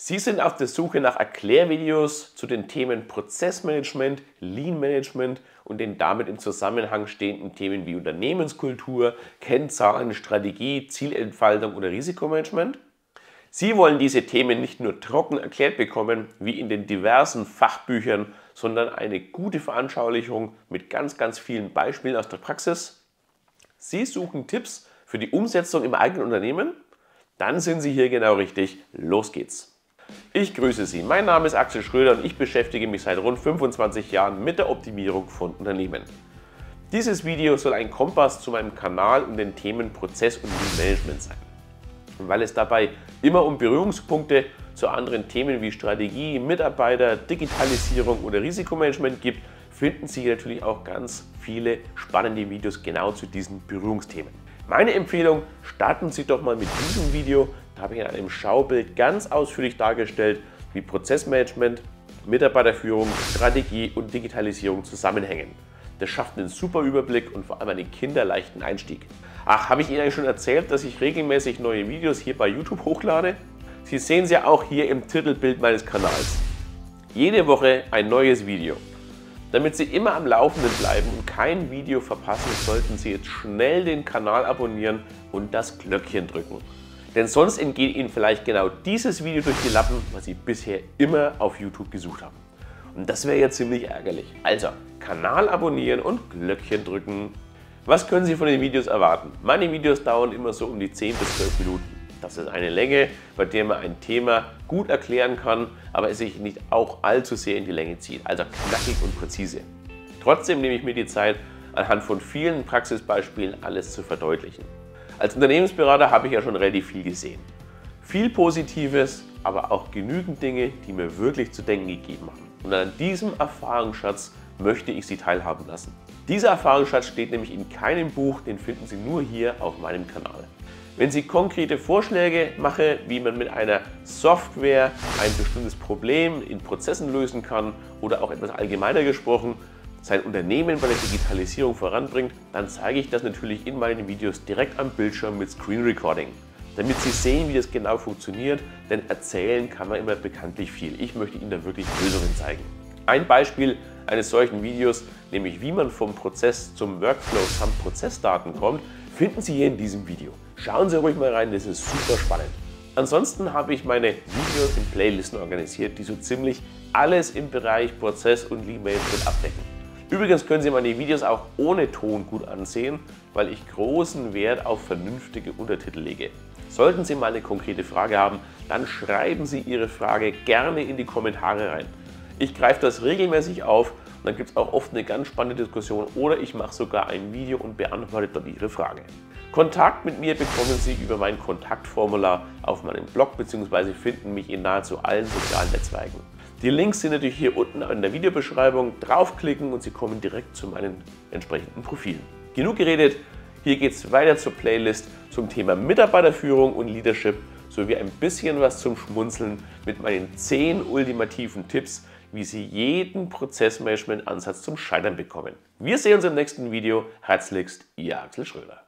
Sie sind auf der Suche nach Erklärvideos zu den Themen Prozessmanagement, Lean Management und den damit im Zusammenhang stehenden Themen wie Unternehmenskultur, Kennzahlen, Strategie, Zielentfaltung oder Risikomanagement? Sie wollen diese Themen nicht nur trocken erklärt bekommen, wie in den diversen Fachbüchern, sondern eine gute Veranschaulichung mit ganz, ganz vielen Beispielen aus der Praxis. Sie suchen Tipps für die Umsetzung im eigenen Unternehmen? Dann sind Sie hier genau richtig. Los geht's! Ich grüße Sie. Mein Name ist Axel Schröder und ich beschäftige mich seit rund 25 Jahren mit der Optimierung von Unternehmen. Dieses Video soll ein Kompass zu meinem Kanal und den Themen Prozess- und Management sein. Und weil es dabei immer um Berührungspunkte zu anderen Themen wie Strategie, Mitarbeiter, Digitalisierung oder Risikomanagement gibt, finden Sie natürlich auch ganz viele spannende Videos genau zu diesen Berührungsthemen. Meine Empfehlung, starten Sie doch mal mit diesem Video. Habe ich in einem Schaubild ganz ausführlich dargestellt, wie Prozessmanagement, Mitarbeiterführung, Strategie und Digitalisierung zusammenhängen. Das schafft einen super Überblick und vor allem einen kinderleichten Einstieg. Ach, habe ich Ihnen eigentlich schon erzählt, dass ich regelmäßig neue Videos hier bei YouTube hochlade? Sie sehen es ja auch hier im Titelbild meines Kanals. Jede Woche ein neues Video. Damit Sie immer am Laufenden bleiben und kein Video verpassen, sollten Sie jetzt schnell den Kanal abonnieren und das Glöckchen drücken. Denn sonst entgeht Ihnen vielleicht genau dieses Video durch die Lappen, was Sie bisher immer auf YouTube gesucht haben. Und das wäre ja ziemlich ärgerlich. Also, Kanal abonnieren und Glöckchen drücken. Was können Sie von den Videos erwarten? Meine Videos dauern immer so um die 10 bis 12 Minuten. Das ist eine Länge, bei der man ein Thema gut erklären kann, aber es sich nicht auch allzu sehr in die Länge zieht. Also knackig und präzise. Trotzdem nehme ich mir die Zeit, anhand von vielen Praxisbeispielen alles zu verdeutlichen. Als Unternehmensberater habe ich ja schon relativ viel gesehen. Viel Positives, aber auch genügend Dinge, die mir wirklich zu denken gegeben haben. Und an diesem Erfahrungsschatz möchte ich Sie teilhaben lassen. Dieser Erfahrungsschatz steht nämlich in keinem Buch, den finden Sie nur hier auf meinem Kanal. Wenn Sie konkrete Vorschläge mache, wie man mit einer Software ein bestimmtes Problem in Prozessen lösen kann oder auch etwas allgemeiner gesprochen, sein Unternehmen bei der Digitalisierung voranbringt, dann zeige ich das natürlich in meinen Videos direkt am Bildschirm mit Screen Recording. Damit Sie sehen, wie das genau funktioniert, denn erzählen kann man immer bekanntlich viel. Ich möchte Ihnen da wirklich Lösungen zeigen. Ein Beispiel eines solchen Videos, nämlich wie man vom Prozess zum Workflow samt Prozessdaten kommt, finden Sie hier in diesem Video. Schauen Sie ruhig mal rein, das ist super spannend. Ansonsten habe ich meine Videos in Playlisten organisiert, die so ziemlich alles im Bereich Prozess und Lean Management abdecken. Übrigens können Sie meine Videos auch ohne Ton gut ansehen, weil ich großen Wert auf vernünftige Untertitel lege. Sollten Sie mal eine konkrete Frage haben, dann schreiben Sie Ihre Frage gerne in die Kommentare rein. Ich greife das regelmäßig auf und dann gibt es auch oft eine ganz spannende Diskussion oder ich mache sogar ein Video und beantworte dort Ihre Frage. Kontakt mit mir bekommen Sie über mein Kontaktformular auf meinem Blog bzw. finden mich in nahezu allen sozialen Netzwerken. Die Links sind natürlich hier unten in der Videobeschreibung. Draufklicken und Sie kommen direkt zu meinen entsprechenden Profilen. Genug geredet, hier geht es weiter zur Playlist zum Thema Mitarbeiterführung und Leadership sowie ein bisschen was zum Schmunzeln mit meinen 10 ultimativen Tipps, wie Sie jeden Prozessmanagement-Ansatz zum Scheitern bekommen. Wir sehen uns im nächsten Video. Herzlichst, Ihr Axel Schröder.